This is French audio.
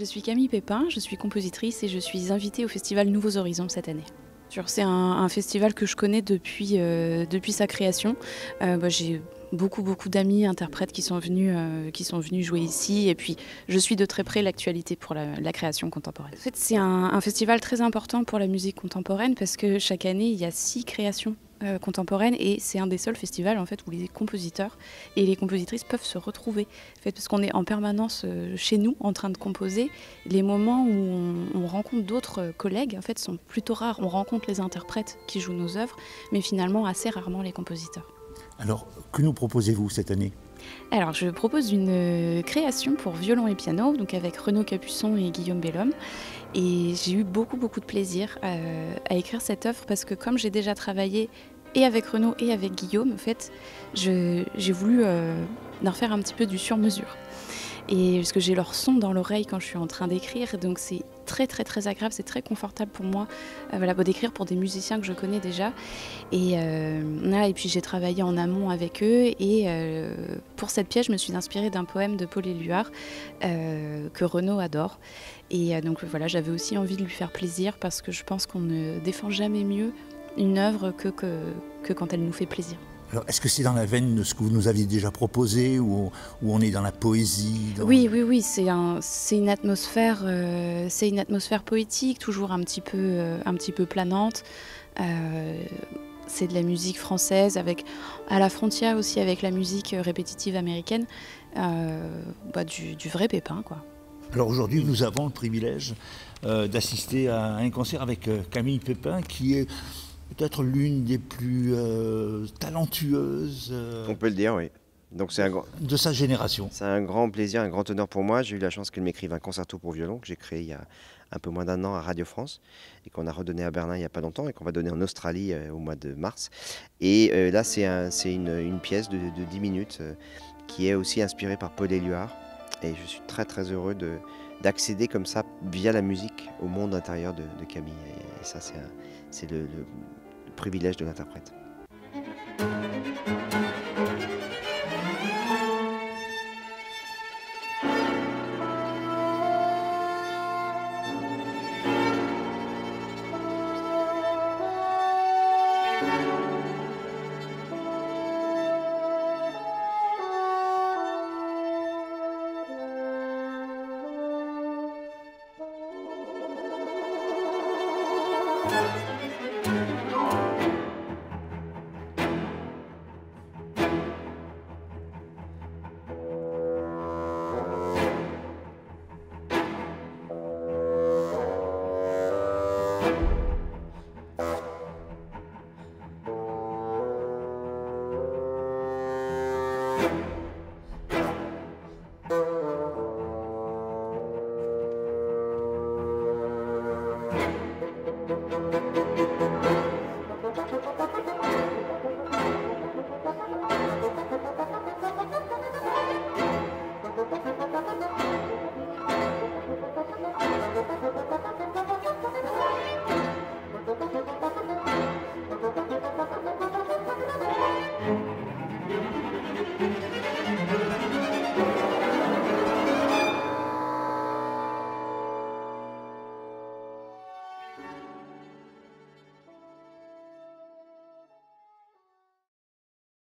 Je suis Camille Pépin, je suis compositrice et je suis invitée au festival Nouveaux Horizons cette année. C'est un, festival que je connais depuis, euh, depuis sa création. Euh, bah, j'ai beaucoup beaucoup d'amis interprètes qui sont venus euh, qui sont venus jouer ici et puis je suis de très près l'actualité pour la, création contemporaine. En fait, c'est un, festival très important pour la musique contemporaine parce que chaque année il y a six créations euh, contemporaines et c'est un des seuls festivals en fait où les compositeurs et les compositrices peuvent se retrouver. En fait, parce qu'on est en permanence euh, chez nous en train de composer. Les moments où on, on rencontre d'autres collègues en fait sont plutôt rares. On rencontre les interprètes qui jouent nos œuvres, mais finalement assez rarement les compositeurs. Alors, que nous proposez-vous cette année? Alors, je propose une euh, création pour violon et piano, donc avec Renaud Capuçon et Guillaume Bellhomme. Et j'ai eu beaucoup, beaucoup de plaisir euh, à écrire cette œuvre parce que, comme j'ai déjà travaillé et avec Renaud et avec Guillaume, en fait, j'ai voulu euh, en faire un petit peu du sur-mesure et parce que j'ai leur son dans l'oreille quand je suis en train d'écrire, donc c'est très très très agréable, c'est très confortable pour moi euh, voilà, d'écrire pour des musiciens que je connais déjà. Et, euh, et puis j'ai travaillé en amont avec eux et euh, pour cette pièce je me suis inspirée d'un poème de Paul Éluard que Renaud adore. Et donc voilà, j'avais aussi envie de lui faire plaisir parce que je pense qu'on ne défend jamais mieux une œuvre que, que quand elle nous fait plaisir. Alors, est-ce que c'est dans la veine de ce que vous nous aviez déjà proposé ou, on est dans la poésie Oui, oui, oui, c'est un, une atmosphère, euh, c'est une atmosphère poétique, toujours un petit peu, euh, un petit peu planante. Euh, c'est de la musique française avec, à la frontière aussi avec la musique répétitive américaine, bah, du, du, vrai pépin, quoi. Alors aujourd'hui, nous avons le privilège d'assister à un concert avec Camille Pépin, qui est peut-être l'une des plus euh, talentueuses. Euh, On peut le dire, oui. Donc c'est un de sa génération. C'est un grand plaisir, un grand honneur pour moi. J'ai eu la chance qu'elle m'écrive un concerto pour violon que j'ai créé il y a un peu moins d'un an à Radio France et qu'on a redonné à Berlin il n'y a pas longtemps et qu'on va donner en Australie euh, au mois de mars. Et là, c'est une, pièce de, 10 minutes qui est aussi inspirée par Paul Éluard. Et je suis très très heureux d'accéder comme ça via la musique au monde intérieur de, Camille. Et, ça, c'est le, privilège de l'interprète.